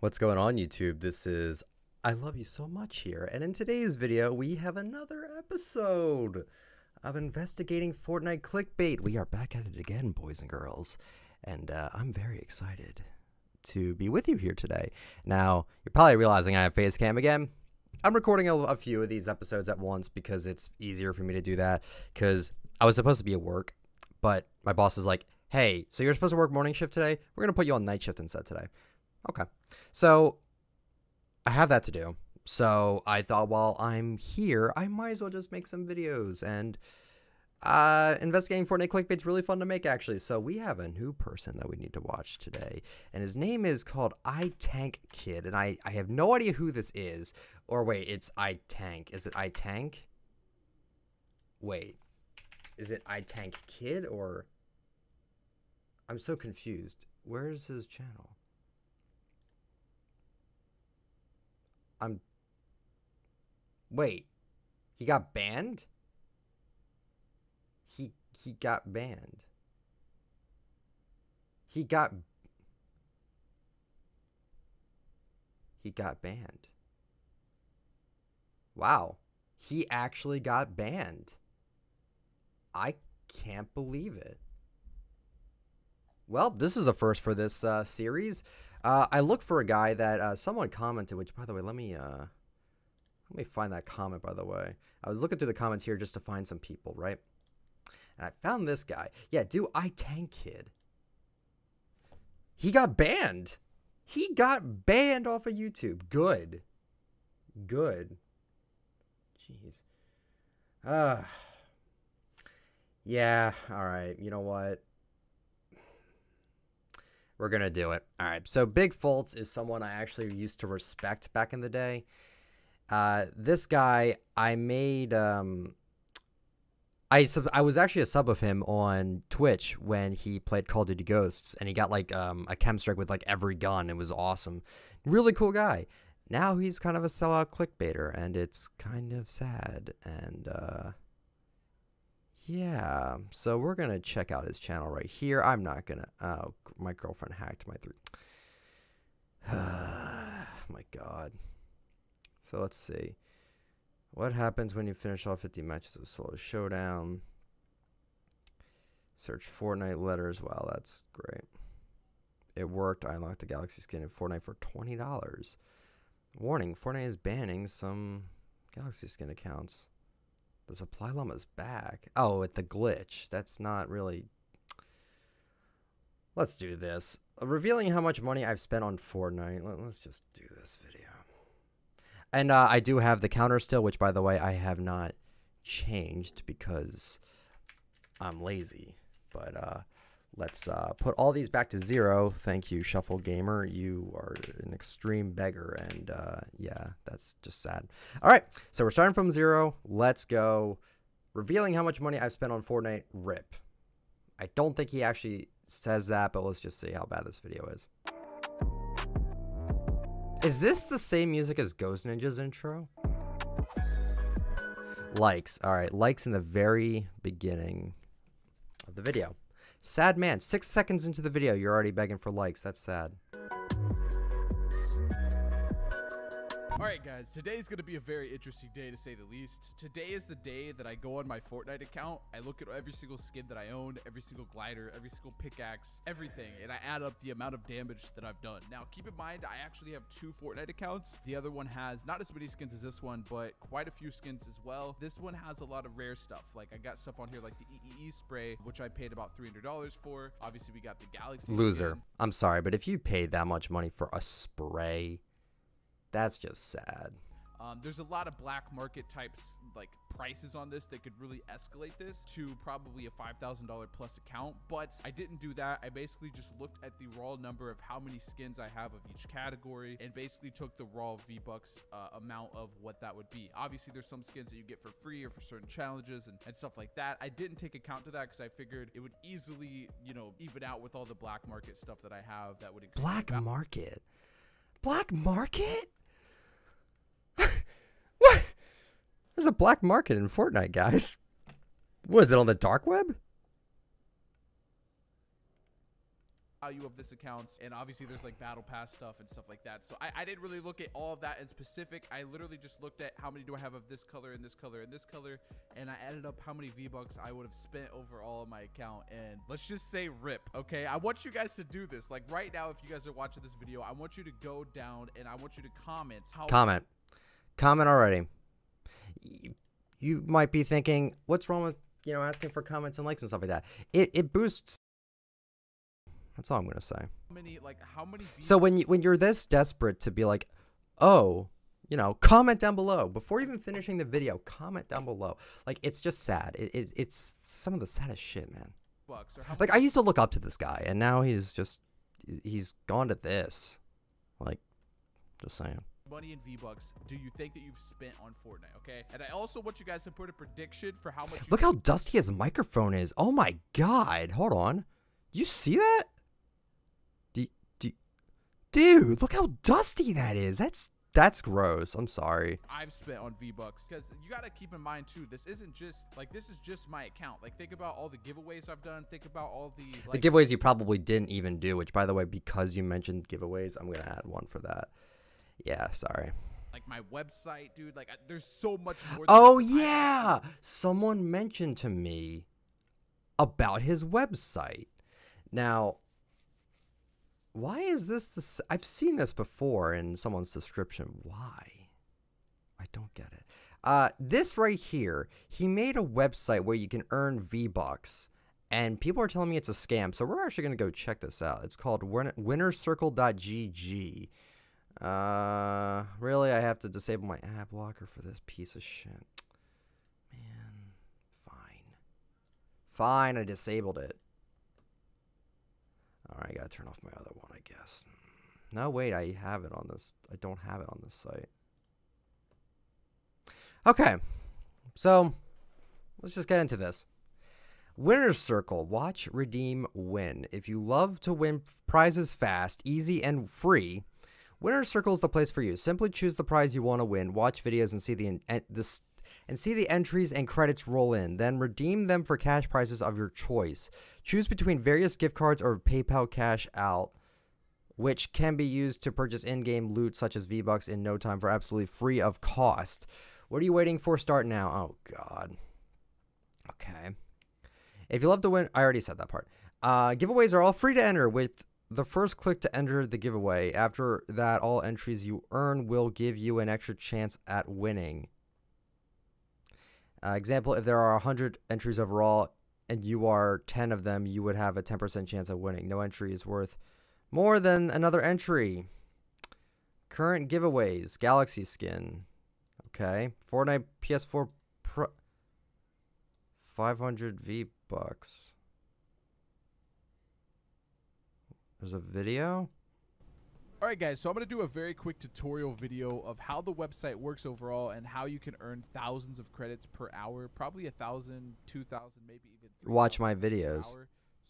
What's going on YouTube? This is I love you so much here. And in today's video, we have another episode of investigating Fortnite clickbait. We are back at it again, boys and girls. And uh, I'm very excited to be with you here today. Now, you're probably realizing I have face cam again. I'm recording a, a few of these episodes at once because it's easier for me to do that because I was supposed to be at work, but my boss is like, hey, so you're supposed to work morning shift today? We're going to put you on night shift instead today. Okay. So I have that to do. So I thought while I'm here, I might as well just make some videos. And uh, investigating Fortnite clickbait's really fun to make, actually. So we have a new person that we need to watch today. And his name is called I Tank Kid. And I, I have no idea who this is. Or wait, it's I Tank. Is it I Tank? Wait. Is it I Tank Kid or. I'm so confused. Where's his channel? I'm. Wait, he got banned. He he got banned. He got. He got banned. Wow, he actually got banned. I can't believe it. Well, this is a first for this uh, series. Uh, I look for a guy that uh, someone commented, which by the way, let me uh, let me find that comment. By the way, I was looking through the comments here just to find some people, right? And I found this guy. Yeah, do I tank kid? He got banned. He got banned off of YouTube. Good. Good. Jeez. Uh Yeah, all right. You know what? We're going to do it. All right. So Big Foltz is someone I actually used to respect back in the day. Uh, this guy, I made. Um, I sub- I was actually a sub of him on Twitch when he played Call of Duty Ghosts, and he got like um, a KEM Strike with like every gun. It was awesome, really cool guy. Now he's kind of a sellout clickbaiter, and it's kind of sad. And uh, yeah, so we're gonna check out his channel right here. I'm not gonna. Oh, my girlfriend hacked my three. my God. So let's see. What happens when you finish all 50 matches of solo showdown? Search Fortnite letters. Wow, that's great. It worked. I unlocked the Galaxy skin in Fortnite for twenty dollars. Warning: Fortnite is banning some Galaxy skin accounts. The supply llama's back. Oh, with the glitch. That's not really. Let's do this. Revealing how much money I've spent on Fortnite. Let, us just do this video. And uh, I do have the counter still, which, by the way, I have not changed because I'm lazy. But uh, let's uh, put all these back to zero. Thank you, Shuffle Gamer. You are an extreme beggar, and uh, yeah, that's just sad. All right, so we're starting from zero. Let's go. Revealing how much money I've spent on Fortnite. Rip. I don't think he actually says that, but let's just see how bad this video is. Is this the same music as Ghost Ninja's intro? Likes. All right, likes in the very beginning of the video. Sad man. Six seconds into the video, you're already begging for likes. That's sad. Alright guys, today's gonna be a very interesting day to say the least. Today is the day that I go on my Fortnite account, I look at every single skin that I own, every single glider, every single pickaxe, everything, and I add up the amount of damage that I've done. Now keep in mind, I actually have two Fortnite accounts. The other one has not as many skins as this one, but quite a few skins as well. This one has a lot of rare stuff. Like I got stuff on here like the EEE spray, which I paid about $300 for. Obviously we got the Galaxy Loser. skin. I'm sorry, but if you paid that much money for a spray, that's just sad. Um, there's a lot of black market types like prices on this that could really escalate this to probably a $5,000 plus account, but I didn't do that. I basically just looked at the raw number of how many skins I have of each category and basically took the raw V-Bucks uh, amount of what that would be. Obviously, there's some skins that you get for free or for certain challenges and, and stuff like that. I didn't take account to that because I figured it would easily, you know, even out with all the black market stuff that I have that would increase Black market? Black market? what? There's a black market in Fortnite, guys. What is it on the dark web? Value of this account and obviously there's like battle pass stuff and stuff like that so I, I didn't really look at all of that in specific i literally just looked at how many do i have of this color and this color and this color and i added up how many v bucks i would have spent overall on my account and let's just say rip okay i want you guys to do this like right now if you guys are watching this video i want you to go down and i want you to comment Comment. Comment already. You, you might be thinking, what's wrong with you know asking for comments and likes and stuff like that? It it boosts. That's all I'm gonna say. many like how many v So when you when you're this desperate to be like, oh, you know, comment down below before even finishing the video. Comment down below. Like it's just sad. It, it it's some of the saddest shit, man. bucks or how Like I used to look up to this guy, and now he's just he's gone to this. Like, just saying. money in V-Bucks do you think that you've spent on Fortnite, okay? And I also want you guys to put a prediction for how much Look how dusty his microphone is. Oh my god. Hold on. You see that? Dude, look how dusty that is. That's that's gross. I'm sorry. I've spent on V-Bucks because you got to keep in mind too, this isn't just like this is just my account. Like think about all the giveaways I've done, think about all the The giveaways you probably didn't even do, which by the way, because you mentioned giveaways, I'm gonna add one for that. Yeah, sorry. like my website, dude. Like I, there's so much more than Oh yeah, someone mentioned to me about his website. Now, why is this the? I've seen this before in someone's description. Why? I don't get it. Uh, this right here, he made a website where you can earn V Bucks, and people are telling me it's a scam. So we're actually gonna go check this out. It's called win- winnercircle.gg. Uh, really, I have to disable my ad blocker for this piece of shit. Man, fine. Fine, I disabled it. Alright, I gotta turn off my other one, I guess. No, wait, I have it on this. I don't have it on this site. Okay, so let's just get into this. Winner's Circle. Watch, redeem, win. If you love to win prizes fast, easy, and free, Winner's Circle is the place for you. Simply choose the prize you want to win, watch videos, and see the this and see the entries and credits roll in. Then redeem them for cash prizes of your choice. Choose between various gift cards or PayPal cash out, which can be used to purchase in-game loot such as V-Bucks in no time for absolutely free of cost. What are you waiting for? Start now. Oh God. Okay. If you love to win, I already said that part. Uh, giveaways are all free to enter with the first click to enter the giveaway. After that, all entries you earn will give you an extra chance at winning. Uh, example, if there are 100 entries overall and you are 10 of them, you would have a 10% chance of winning. No entry is worth more than another entry. Current giveaways Galaxy skin. Okay. Fortnite PS4 Pro. 500 V bucks. There's a video? All right, guys. So I'm gonna do a very quick tutorial video of how the website works overall and how you can earn thousands of credits per hour, probably a thousand, two thousand, maybe even. Watch 3,000 my videos.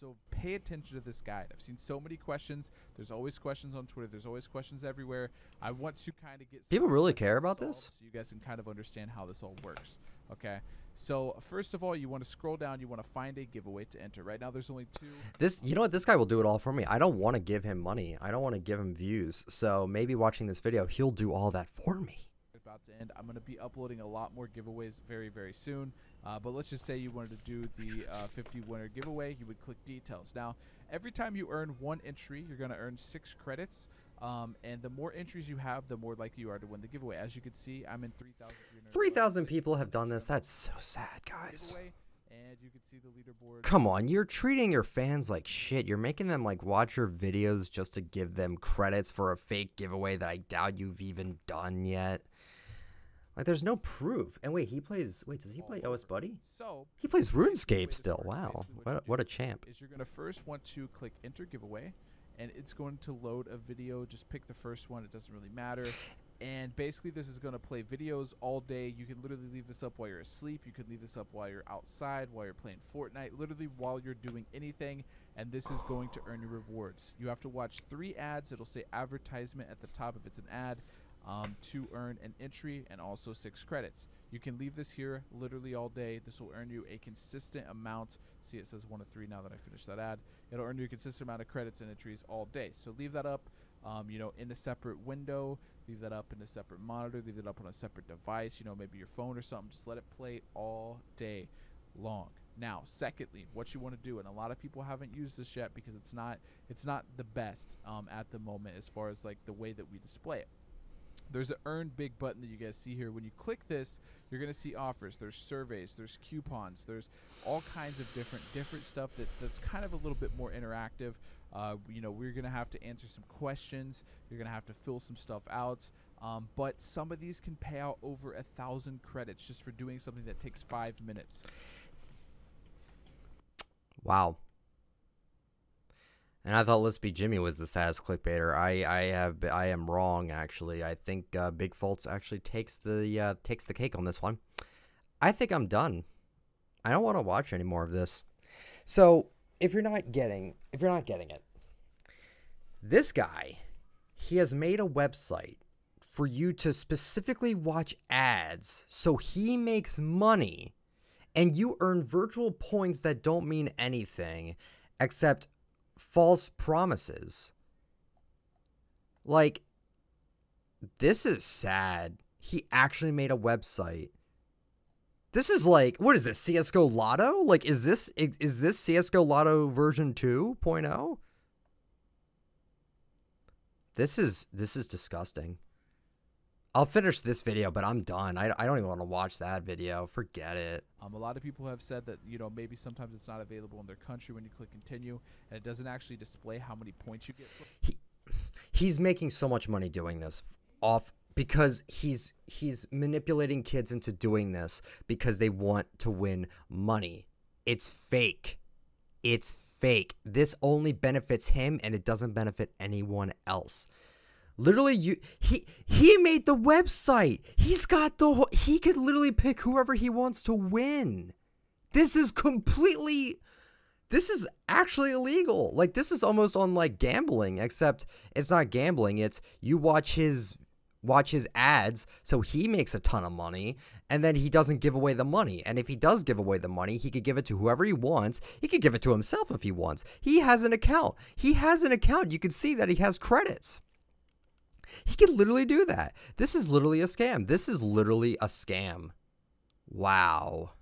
So pay attention to this guide. I've seen so many questions. There's always questions on Twitter. There's always questions everywhere. I want to kind of get People really care about this? so you guys can kind of understand how this all works. Okay. So first of all, you want to scroll down. You want to find a giveaway to enter. Right now, there's only two. This, you know what? This guy will do it all for me. I don't want to give him money. I don't want to give him views. So maybe watching this video, he'll do all that for me. about to end. I'm going to be uploading a lot more giveaways very, very soon. Uh, but let's just say you wanted to do the uh, 50 winner giveaway. You would click details. Now, every time you earn one entry, you're going to earn six credits. Um, and the more entries you have, the more likely you are to win the giveaway. As you can see, I'm in 3,300. 3,000 people have done this. That's so sad, guys. And you can see the leaderboard. Come on, you're treating your fans like shit. You're making them like watch your videos just to give them credits for a fake giveaway that I doubt you've even done yet. Like, there's no proof. And wait, he plays. Wait, does he play OSBuddy? So He plays RuneScape still. Wow, what a, what a champ. is you're going to first want to click enter giveaway and it's going to load a video just pick the first one it doesn't really matter and basically this is going to play videos all day you can literally leave this up while you're asleep you can leave this up while you're outside while you're playing fortnite literally while you're doing anything and this is going to earn you rewards you have to watch three ads it'll say advertisement at the top if it's an ad um, to earn an entry and also six credits. You can leave this here literally all day. This will earn you a consistent amount. See, it says one of three now that I finished that ad. It'll earn you a consistent amount of credits and entries all day. So leave that up, um, you know, in a separate window. Leave that up in a separate monitor. Leave it up on a separate device. You know, maybe your phone or something. Just let it play all day long. Now, secondly, what you want to do, and a lot of people haven't used this yet because it's not it's not the best um, at the moment as far as like the way that we display it there's an earn big button that you guys see here. When you click this, you're going to see offers. There's surveys, there's coupons, there's all kinds of different different stuff that, that's kind of a little bit more interactive. Uh, you know, we're going to have to answer some questions. You're going to have to fill some stuff out. Um, but some of these can pay out over a thousand credits just for doing something that takes five minutes. Wow. And I thought Let's Be Jimmy was the saddest clickbaiter. I I have I am wrong actually. I think uh, Big Foltz actually takes the uh, takes the cake on this one. I think I'm done. I don't want to watch any more of this. So if you're not getting if you're not getting it, this guy he has made a website for you to specifically watch ads so he makes money and you earn virtual points that don't mean anything except false promises. Like, this is sad. He actually made a website. This is like, what is this, CSGO Lotto? Like, is this, is this CSGO Lotto version 2.0? This is, this is disgusting. I'll finish this video, but I'm done. I, I don't even want to watch that video. Forget it. Um, a lot of people have said that you know maybe sometimes it's not available in their country when you click continue, and it doesn't actually display how many points you get. He, he's making so much money doing this off because he's he's manipulating kids into doing this because they want to win money. It's fake. It's fake. This only benefits him and it doesn't benefit anyone else. Literally, you he he made the website. He's got the he could literally pick whoever he wants to win. This is completely this is actually illegal. Like this is almost on like gambling, except it's not gambling. It's you watch his watch his ads so he makes a ton of money and then he doesn't give away the money. And if he does give away the money, he could give it to whoever he wants. He could give it to himself if he wants. He has an account. He has an account. You can see that he has credits. He could literally do that. This is literally a scam. This is literally a scam. Wow.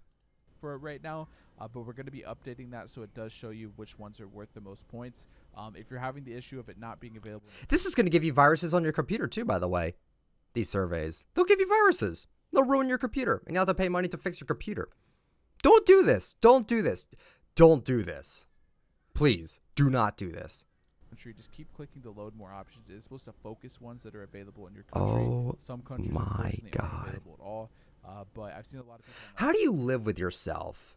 For right now, uh, but we're going to be updating that so it does show you which ones are worth the most points. Um, if you're having the issue of it not being available, this is going to give you viruses on your computer too. By the way, these surveys they'll give you viruses. They'll ruin your computer, and you have to pay money to fix your computer. Don't do this. Don't do this. Don't do this. Please do not do this country, just keep clicking to load more options. It's supposed to focus ones that are available in your country. Oh, Some countries my God. available at all. Uh, but I've seen a lot of people. How do you live with yourself?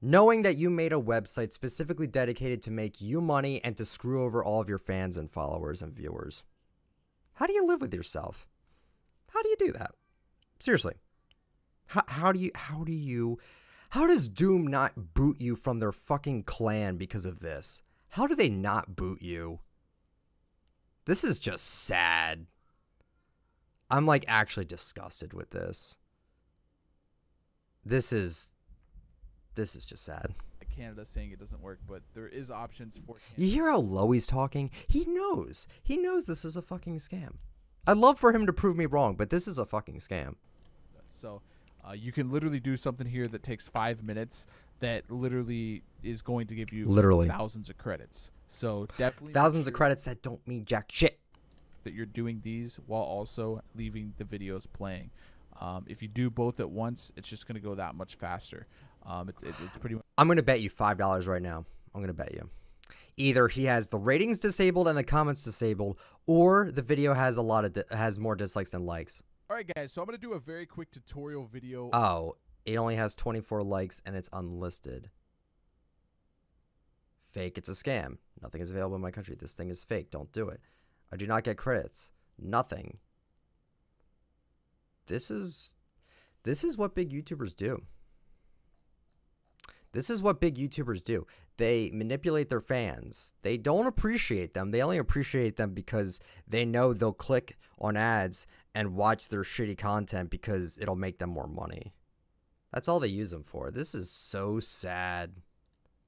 Knowing that you made a website specifically dedicated to make you money and to screw over all of your fans and followers and viewers. How do you live with yourself? How do you do that? Seriously. How, how do you how do you how does Doom not boot you from their fucking clan because of this? How do they not boot you? This is just sad. I'm like actually disgusted with this. This is this is just sad. Canada saying it doesn't work, but there is options for Canada. You hear how low he's talking? He knows. He knows this is a fucking scam. I'd love for him to prove me wrong, but this is a fucking scam. So uh, you can literally do something here that takes five minutes that literally is going to give you literally thousands of credits. So definitely thousands sure of credits that don't mean jack shit. That you're doing these while also leaving the videos playing. Um, if you do both at once, it's just going to go that much faster. Um, it's, it, it's pretty. Much I'm going to bet you five dollars right now. I'm going to bet you. Either he has the ratings disabled and the comments disabled, or the video has a lot of has more dislikes than likes. All right, guys. So I'm going to do a very quick tutorial video. Oh, it only has 24 likes and it's unlisted. Fake, it's a scam. Nothing is available in my country. This thing is fake. Don't do it. I do not get credits. Nothing. This is this is what big YouTubers do. This is what big YouTubers do. They manipulate their fans. They don't appreciate them. They only appreciate them because they know they'll click on ads and watch their shitty content because it'll make them more money. That's all they use them for. This is so sad.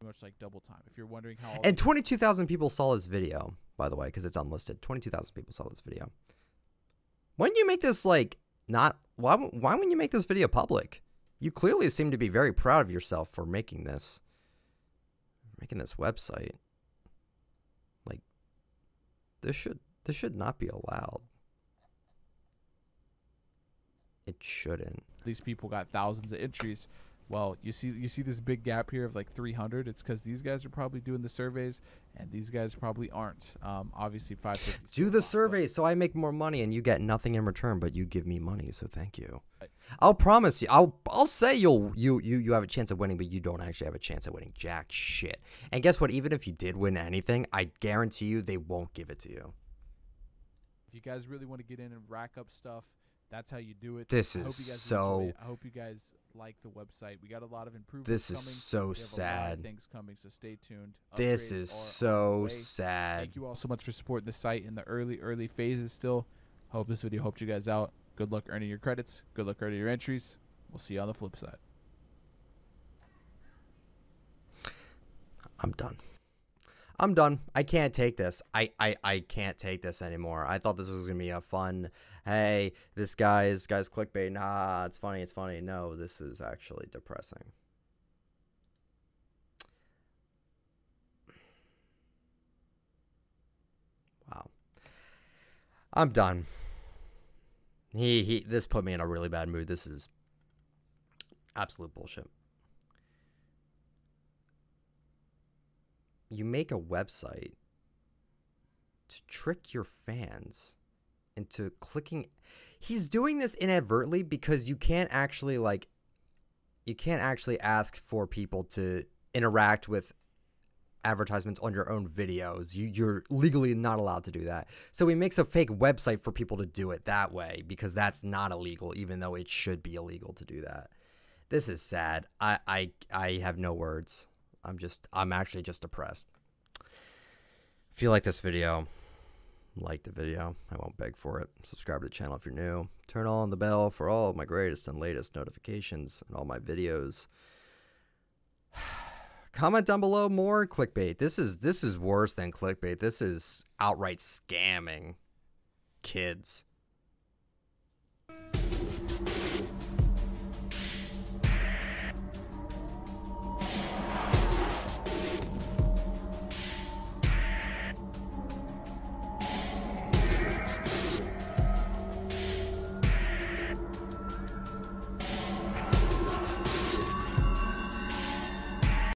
much like double time. If you're wondering how, And 22,000 people saw this video, by the way, because it's unlisted. 22,000 people saw this video. When you make this, like, not, why, why wouldn't you make this video public? You clearly seem to be very proud of yourself for making this, making this website. Like, this should, this should not be allowed. It shouldn't. These people got thousands of entries. Well, you see, you see this big gap here of like 300. It's because these guys are probably doing the surveys, and these guys probably aren't. Um, obviously, 550. 's Do the a lot, but- survey so I make more money and you get nothing in return, but you give me money, so thank you. Right. I'll promise you. I'll I'll say you'll you you you have a chance of winning, but you don't actually have a chance of winning jack shit. And guess what? Even if you did win anything, I guarantee you they won't give it to you. If you guys really want to get in and rack up stuff, that's how you do it. This I hope is you guys so- I hope you guys like the website. We got a lot of improvements. This coming. is so We have a lot of sad. things coming, so stay tuned. This is are on the so sad. Thank you all so much for supporting the site in the early, early phases still. Hope this video helped you guys out. Good luck earning your credits. Good luck earning your entries. We'll see you on the flip side. I'm done. I'm done. I can't take this. I, I, I can't take this anymore. I thought this was gonna be a fun. Hey, this guy's guy's clickbait. Nah, it's funny. It's funny. No, this is actually depressing. Wow. I'm done. He he. This put me in a really bad mood. This is absolute bullshit. You make a website to trick your fans into clicking he's doing this inadvertently because you can't actually like you can't actually ask for people to interact with advertisements on your own videos. You, you're legally not allowed to do that. So he makes a fake website for people to do it that way because that's not illegal even though it should be illegal to do that. This is sad. I i, I have no words I'm just I'm actually just depressed. If you like this video, like the video. I won't beg for it. Subscribe to the channel if you're new. Turn on the bell for all of my greatest and latest notifications and all my videos. Comment down below more clickbait. This is this is worse than clickbait. This is outright scamming kids.